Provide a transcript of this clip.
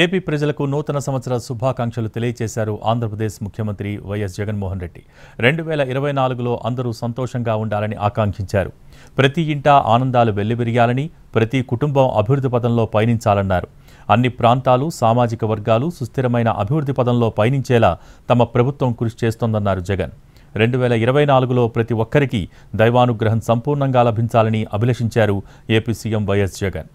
AP ప్రజలకు నూతన సంవత్సర శుభాకాంక్షలు తెలియజేశారు ఆంధ్రప్రదేశ్ ముఖ్యమంత్రి వైఎస్ జగన్మోహన్ రెడ్డి. రెండు వేల ఇరవై నాలుగులో అందరూ సంతోషంగా ఉండాలని ఆకాంక్షించారు. ప్రతి ఇంటా ఆనందాలు వెల్లివిరియాలని ప్రతి కుటుంబం అభివృద్ధి పదంలో పయనించాలన్నారు. అన్ని ప్రాంతాలు సామాజిక వర్గాలు సుస్థిరమైన అభివృద్ధి పదంలో పయనించేలా తమ ప్రభుత్వం కృషి చేస్తోందన్నారు జగన్. రెండు వేల ఇరవై నాలుగులో ప్రతి ఒక్కరికి దైవానుగ్రహం సంపూర్ణంగా లభించాలని అభిలషించారు ఏపీ సీఎం వైఎస్ జగన్.